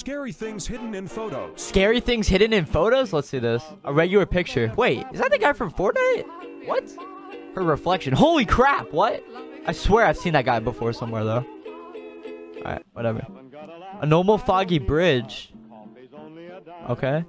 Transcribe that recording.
Scary things hidden in photos. Scary things hidden in photos? Let's see this. A regular picture. Wait, is that the guy from Fortnite? What? Her reflection. Holy crap, what? I swear I've seen that guy before somewhere, though. Alright, whatever. A normal foggy bridge. Okay.